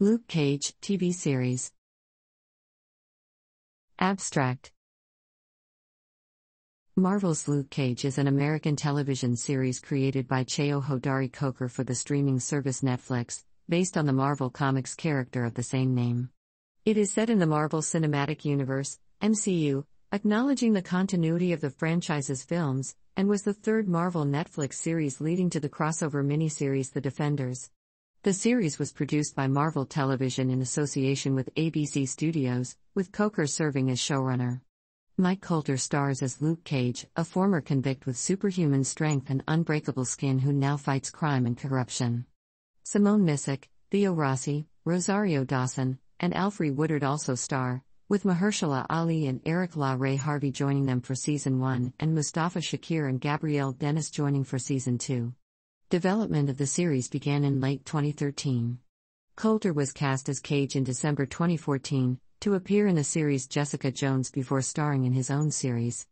Luke Cage, TV series. Abstract Marvel's Luke Cage is an American television series created by Cheo Hodari Coker for the streaming service Netflix, based on the Marvel Comics character of the same name. It is set in the Marvel Cinematic Universe, MCU, acknowledging the continuity of the franchise's films, and was the third Marvel Netflix series leading to the crossover miniseries The Defenders. The series was produced by Marvel Television in association with ABC Studios, with Coker serving as showrunner. Mike Colter stars as Luke Cage, a former convict with superhuman strength and unbreakable skin who now fights crime and corruption. Simone Missick, Theo Rossi, Rosario Dawson, and Alfre Woodard also star, with Mahershala Ali and Erik LaRay Harvey joining them for season 1 and Mustafa Shakir and Gabrielle Dennis joining for season 2. Development of the series began in late 2013. Colter was cast as Cage in December 2014, to appear in the series Jessica Jones before starring in his own series.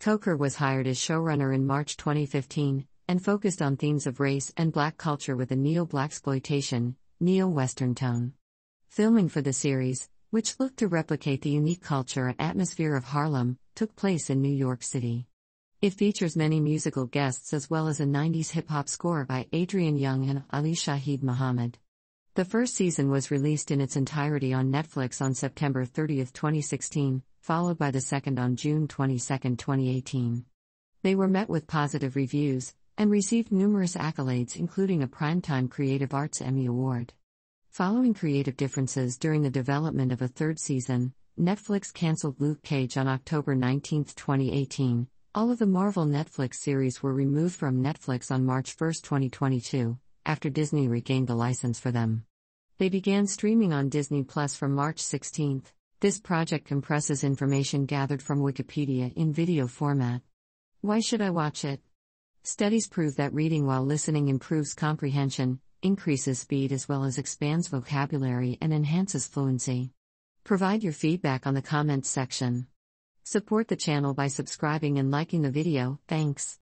Coker was hired as showrunner in March 2015 and focused on themes of race and black culture with a neo-blaxploitation, neo-western tone. Filming for the series, which looked to replicate the unique culture and atmosphere of Harlem, took place in New York City. It features many musical guests as well as a 90s hip hop score by Adrian Younge and Ali Shaheed Muhammad. The first season was released in its entirety on Netflix on September 30, 2016, followed by the second on June 22, 2018. They were met with positive reviews and received numerous accolades, including a Primetime Creative Arts Emmy Award. Following creative differences during the development of a third season, Netflix canceled Luke Cage on October 19, 2018. All of the Marvel Netflix series were removed from Netflix on March 1, 2022, after Disney regained the license for them. They began streaming on Disney Plus from March 16. This project compresses information gathered from Wikipedia in video format. Why should I watch it? Studies prove that reading while listening improves comprehension, increases speed as well as expands vocabulary and enhances fluency. Provide your feedback on the comments section. Support the channel by subscribing and liking the video, thanks.